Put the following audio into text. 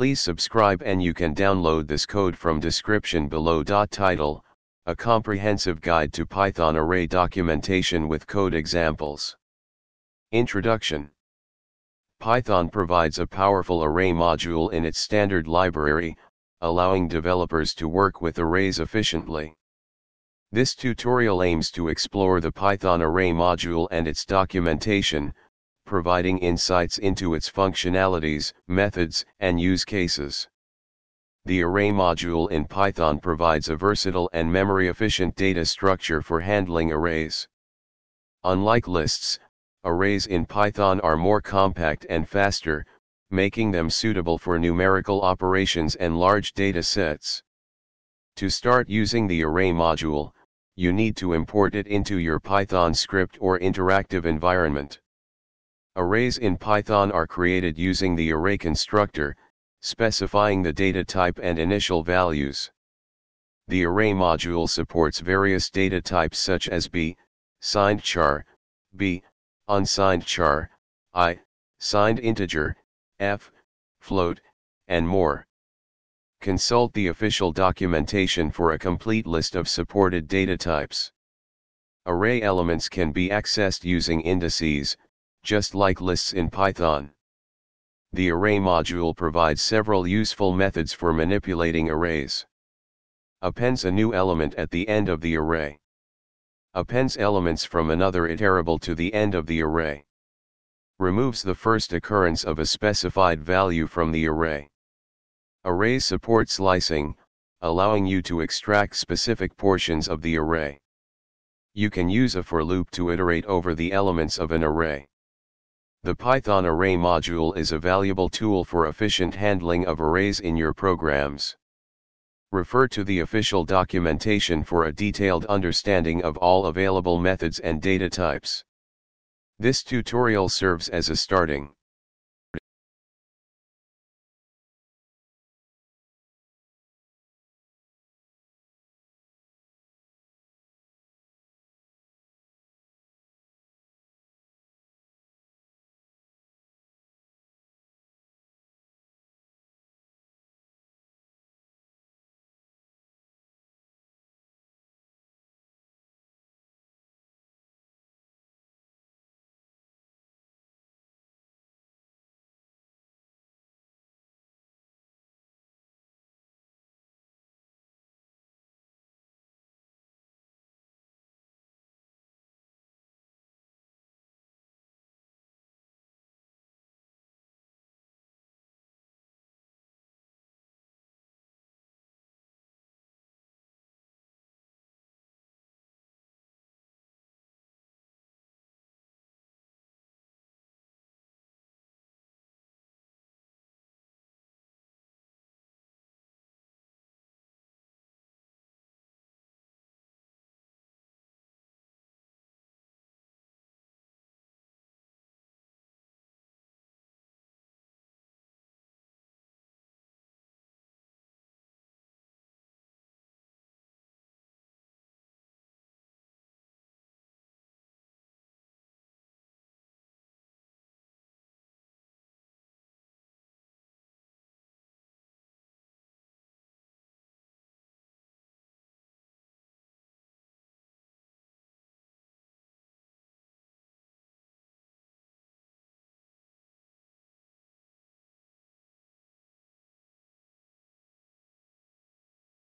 Please subscribe and you can download this code from description below. Title, a comprehensive guide to Python array documentation with code examples. Introduction Python provides a powerful array module in its standard library, allowing developers to work with arrays efficiently. This tutorial aims to explore the Python array module and its documentation, providing insights into its functionalities, methods, and use cases. The array module in Python provides a versatile and memory-efficient data structure for handling arrays. Unlike lists, arrays in Python are more compact and faster, making them suitable for numerical operations and large data sets. To start using the array module, you need to import it into your Python script or interactive environment. Arrays in Python are created using the array constructor, specifying the data type and initial values. The array module supports various data types such as b, signed char, b, unsigned char, i, signed integer, f, float, and more. Consult the official documentation for a complete list of supported data types. Array elements can be accessed using indices, just like lists in Python. The array module provides several useful methods for manipulating arrays. Appends a new element at the end of the array. Appends elements from another iterable to the end of the array removes the first occurrence of a specified value from the array. Arrays support slicing, allowing you to extract specific portions of the array. You can use a for loop to iterate over the elements of an array. The Python Array module is a valuable tool for efficient handling of arrays in your programs. Refer to the official documentation for a detailed understanding of all available methods and data types. This tutorial serves as a starting